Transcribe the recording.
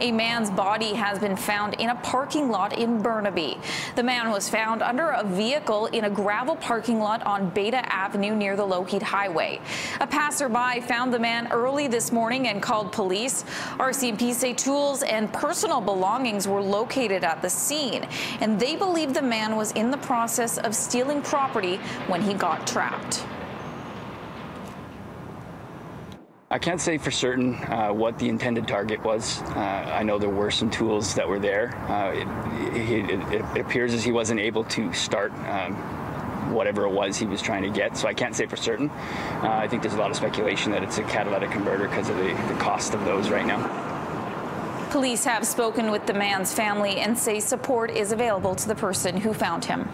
A man's body has been found in a parking lot in Burnaby. The man was found under a vehicle in a gravel parking lot on Beta Avenue near the Lougheed Highway. A passerby found the man early this morning and called police. RCMP say tools and personal belongings were located at the scene, and they believe the man was in the process of stealing property when he got trapped. I can't say for certain uh, what the intended target was. Uh, I know there were some tools that were there. Uh, it, it, it, appears as he wasn't able to start um, whatever it was he was trying to get, so I can't say for certain. Uh, I think there's a lot of speculation that it's a catalytic converter because of the, the cost of those right now. Police have spoken with the man's family and say support is available to the person who found him.